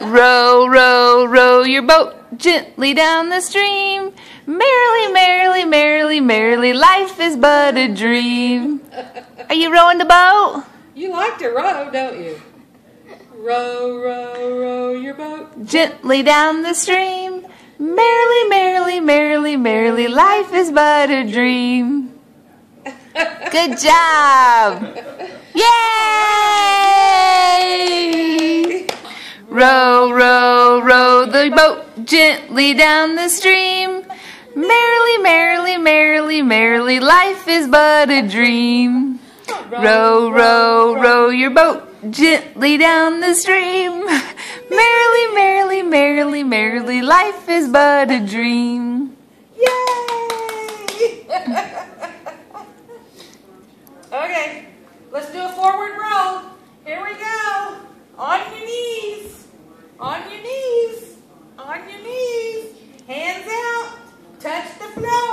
Row, row, row your boat gently down the stream. Merrily, merrily, merrily, merrily, life is but a dream. Are you rowing the boat? You like to row, don't you? Row, row, row your boat. Gently down the stream. Merrily, merrily, merrily, merrily, life is but a dream. Good job! Yay! Row, row, row the boat gently down the stream. Merrily, merrily, merrily, merrily, life is but a dream. Row, row, row your boat gently down the stream. Merrily, merrily, merrily, merrily, life is but a dream. Yay! okay, let's do a forward roll. Here we go. On your knees. On your knees. On your knees. Hands out. Touch the floor.